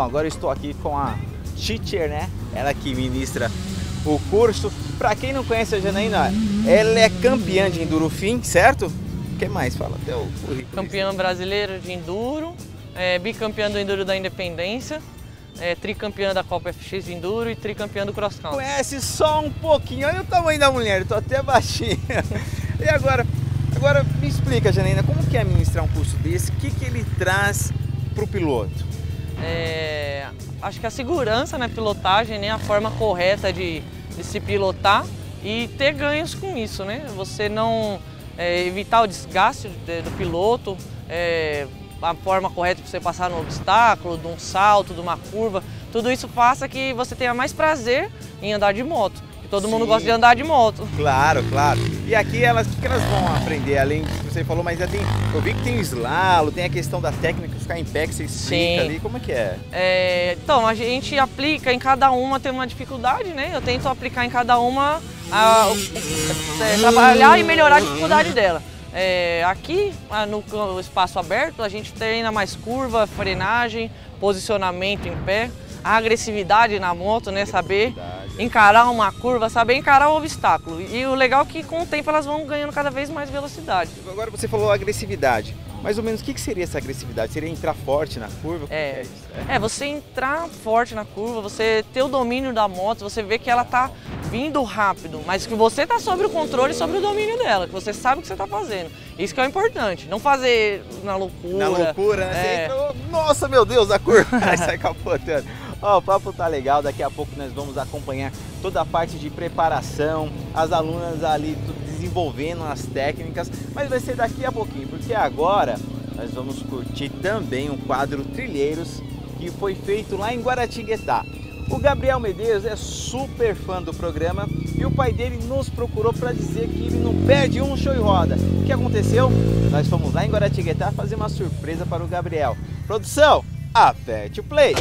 agora eu estou aqui com a teacher, né? Ela que ministra o curso. Para quem não conhece a Janaína, ela é campeã de Enduro Fim, certo? O que mais? Fala até o currículo. Campeã brasileira de Enduro, é, bicampeã do Enduro da Independência, é, tricampeã da Copa FX de Enduro e tricampeã do Cross Country. Conhece só um pouquinho, olha o tamanho da mulher, tô até baixinha. E agora, agora me explica, Janaína, como que é ministrar um curso desse? O que, que ele traz para o piloto? É, acho que a segurança na pilotagem, né, a forma correta de, de se pilotar e ter ganhos com isso, né? Você não é, evitar o desgaste de, do piloto, é, a forma correta de você passar no obstáculo, de um salto, de uma curva, tudo isso faça que você tenha mais prazer em andar de moto. Todo Sim. mundo gosta de andar de moto. Claro, claro. E aqui elas, o que elas vão aprender? Além do que você falou, mas tem, eu vi que tem o slalom, tem a questão da técnica, ficar em pé que você explica Sim. ali, como é que é? é? Então, a gente aplica em cada uma, tem uma dificuldade, né? Eu tento aplicar em cada uma, a, é, trabalhar e melhorar a dificuldade dela. É, aqui, no espaço aberto, a gente treina mais curva, frenagem, posicionamento em pé a agressividade na moto, né? Saber encarar uma curva, saber encarar o obstáculo. E o legal é que com o tempo elas vão ganhando cada vez mais velocidade. Agora você falou agressividade. Mais ou menos o que, seria essa agressividade? Seria entrar forte na curva? É, é, é, você entrar forte na curva, você ter o domínio da moto, você vê que ela tá vindo rápido, mas que você tá sobre o controle, sobre o domínio dela, que você sabe o que você tá fazendo. Isso que é o importante, não fazer na loucura. Na loucura, né? É. Entrou, nossa, meu Deus, a curva sai capotando. Ó, o papo tá legal, daqui a pouco nós vamos acompanhar toda a parte de preparação, as alunas ali desenvolvendo as técnicas, mas vai ser daqui a pouquinho, porque agora nós vamos curtir também um quadro Trilheiros que foi feito lá em Guaratinguetá. O Gabriel Medeiros é super fã do programa e o pai dele nos procurou para dizer que ele não perde um show e roda. O que aconteceu? Nós fomos lá em Guaratinguetá fazer uma surpresa para o Gabriel. Produção, aperte o play!